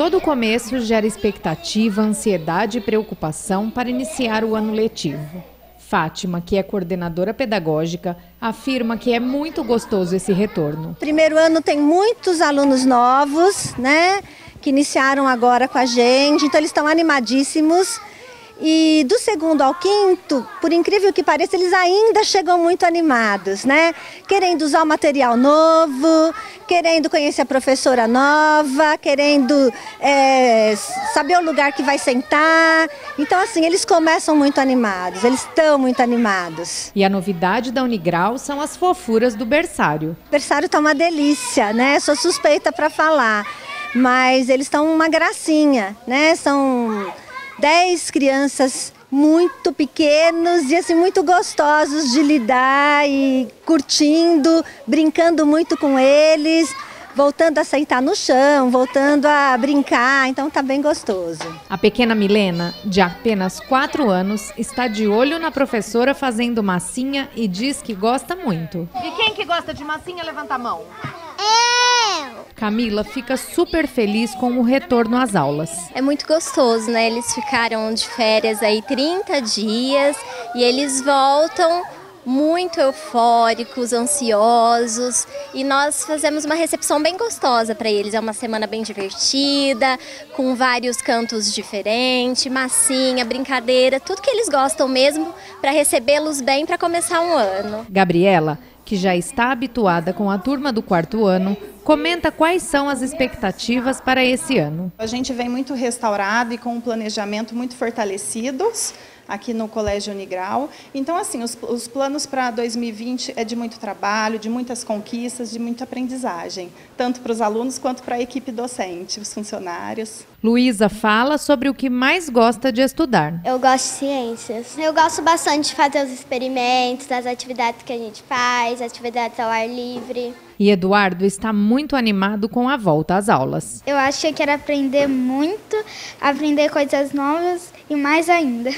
Todo começo gera expectativa, ansiedade e preocupação para iniciar o ano letivo. Fátima, que é coordenadora pedagógica, afirma que é muito gostoso esse retorno. Primeiro ano tem muitos alunos novos, né, que iniciaram agora com a gente, então eles estão animadíssimos. E do segundo ao quinto, por incrível que pareça, eles ainda chegam muito animados, né? Querendo usar o material novo, querendo conhecer a professora nova, querendo é, saber o lugar que vai sentar. Então, assim, eles começam muito animados, eles estão muito animados. E a novidade da Unigrau são as fofuras do berçário. O berçário está uma delícia, né? Sou suspeita para falar, mas eles estão uma gracinha, né? São 10 crianças muito pequenos e assim muito gostosos de lidar e curtindo, brincando muito com eles, voltando a sentar no chão, voltando a brincar, então tá bem gostoso. A pequena Milena, de apenas 4 anos, está de olho na professora fazendo massinha e diz que gosta muito. E quem que gosta de massinha, levanta a mão. Camila fica super feliz com o retorno às aulas. É muito gostoso, né? Eles ficaram de férias aí 30 dias e eles voltam muito eufóricos, ansiosos e nós fazemos uma recepção bem gostosa para eles. É uma semana bem divertida, com vários cantos diferentes, massinha, brincadeira, tudo que eles gostam mesmo para recebê-los bem para começar um ano. Gabriela, que já está habituada com a turma do quarto ano, comenta quais são as expectativas para esse ano. A gente vem muito restaurado e com um planejamento muito fortalecidos aqui no Colégio Unigral. Então, assim, os, os planos para 2020 é de muito trabalho, de muitas conquistas, de muita aprendizagem, tanto para os alunos quanto para a equipe docente, os funcionários. Luísa fala sobre o que mais gosta de estudar. Eu gosto de ciências. Eu gosto bastante de fazer os experimentos, as atividades que a gente faz, atividades ao ar livre. E Eduardo está muito animado com a volta às aulas. Eu acho que eu quero aprender muito, aprender coisas novas e mais ainda.